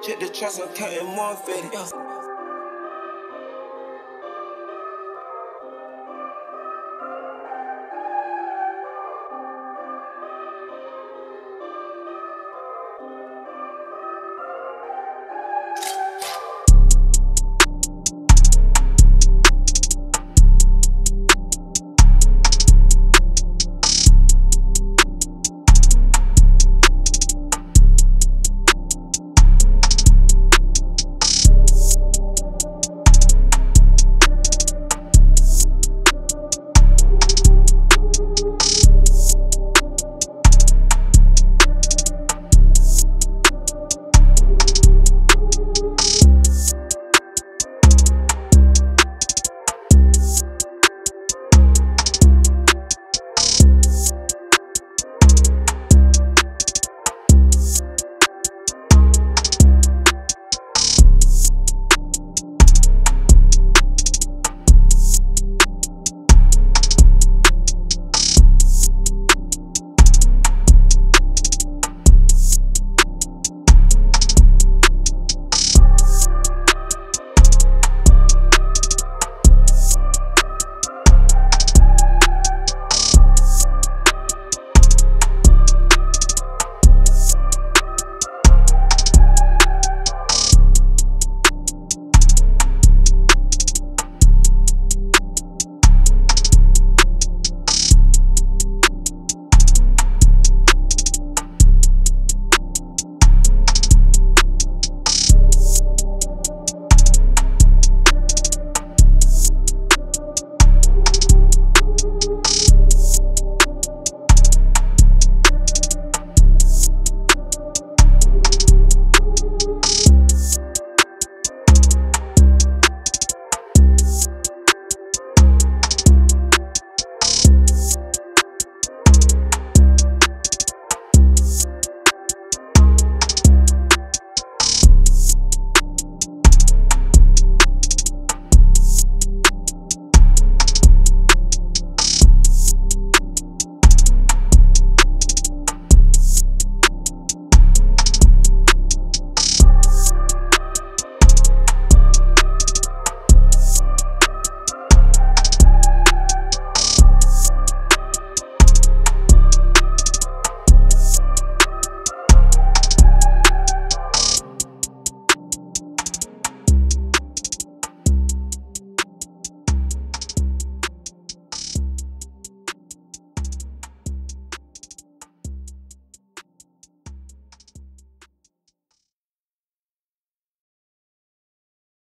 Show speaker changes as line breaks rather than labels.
Check the trust, I'm counting more fitted.